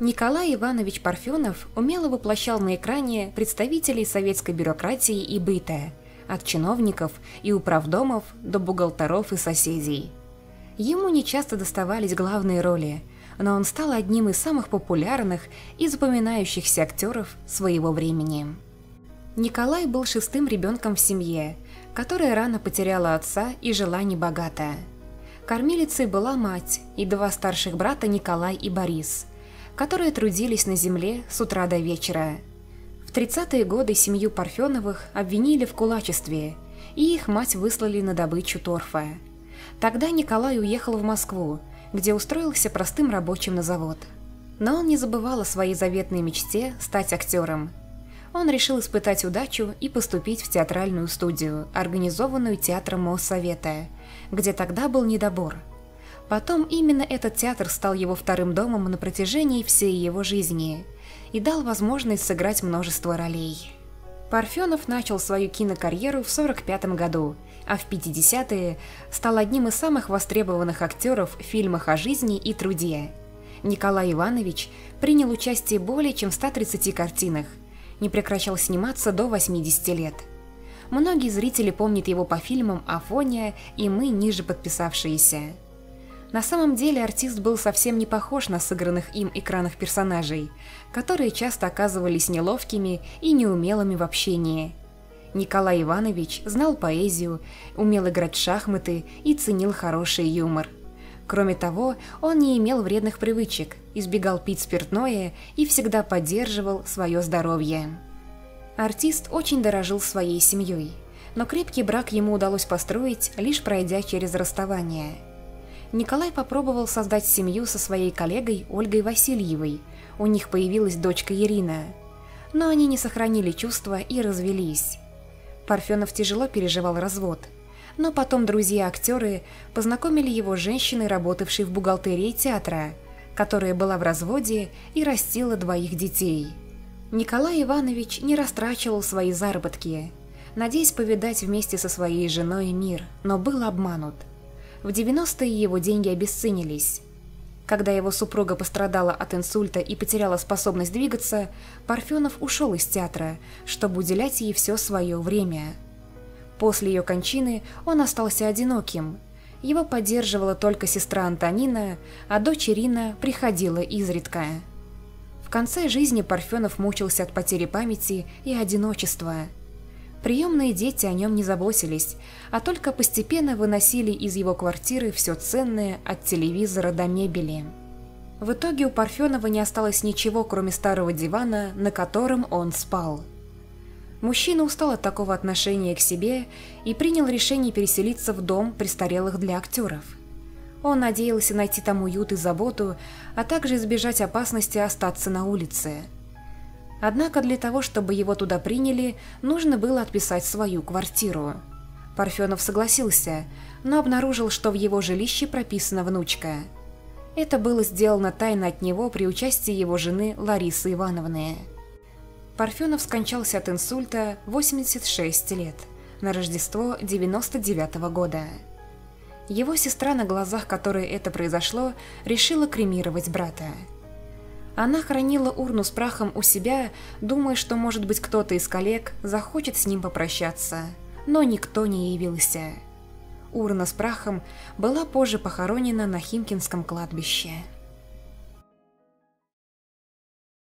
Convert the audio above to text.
Николай Иванович Парфенов умело воплощал на экране представителей советской бюрократии и быта, от чиновников и управдомов до бухгалтеров и соседей. Ему нечасто доставались главные роли, но он стал одним из самых популярных и запоминающихся актеров своего времени. Николай был шестым ребенком в семье, которая рано потеряла отца и жила небогато. Кормилицей была мать и два старших брата Николай и Борис, которые трудились на земле с утра до вечера. В 30-е годы семью Парфеновых обвинили в кулачестве, и их мать выслали на добычу торфа. Тогда Николай уехал в Москву, где устроился простым рабочим на завод. Но он не забывал о своей заветной мечте стать актером. Он решил испытать удачу и поступить в театральную студию, организованную театром Моссовета, где тогда был недобор. Потом именно этот театр стал его вторым домом на протяжении всей его жизни и дал возможность сыграть множество ролей. Парфенов начал свою кинокарьеру в 1945 году – а в 50-е стал одним из самых востребованных актеров в фильмах о жизни и труде. Николай Иванович принял участие более чем в 130 картинах, не прекращал сниматься до 80 лет. Многие зрители помнят его по фильмам «Афония» и «Мы, ниже подписавшиеся». На самом деле артист был совсем не похож на сыгранных им экранных персонажей, которые часто оказывались неловкими и неумелыми в общении – Николай Иванович знал поэзию, умел играть в шахматы и ценил хороший юмор. Кроме того, он не имел вредных привычек, избегал пить спиртное и всегда поддерживал свое здоровье. Артист очень дорожил своей семьей, но крепкий брак ему удалось построить, лишь пройдя через расставание. Николай попробовал создать семью со своей коллегой Ольгой Васильевой, у них появилась дочка Ирина. Но они не сохранили чувства и развелись. Парфенов тяжело переживал развод. Но потом друзья-актеры познакомили его с женщиной, работавшей в бухгалтерии театра, которая была в разводе и растила двоих детей. Николай Иванович не растрачивал свои заработки, надеясь повидать вместе со своей женой мир, но был обманут. В 90-е его деньги обесценились, когда его супруга пострадала от инсульта и потеряла способность двигаться, Парфенов ушел из театра, чтобы уделять ей все свое время. После ее кончины он остался одиноким. Его поддерживала только сестра Антонина, а дочь Ирина приходила изредка. В конце жизни Парфенов мучился от потери памяти и одиночества – Приемные дети о нем не заботились, а только постепенно выносили из его квартиры все ценное от телевизора до мебели. В итоге у Парфенова не осталось ничего, кроме старого дивана, на котором он спал. Мужчина устал от такого отношения к себе и принял решение переселиться в дом престарелых для актеров. Он надеялся найти там уют и заботу, а также избежать опасности остаться на улице – Однако для того, чтобы его туда приняли, нужно было отписать свою квартиру. Парфенов согласился, но обнаружил, что в его жилище прописана внучка. Это было сделано тайно от него при участии его жены Ларисы Ивановны. Парфенов скончался от инсульта 86 лет, на Рождество 99 -го года. Его сестра, на глазах которой это произошло, решила кремировать брата. Она хранила урну с прахом у себя, думая, что, может быть, кто-то из коллег захочет с ним попрощаться. Но никто не явился. Урна с прахом была позже похоронена на Химкинском кладбище.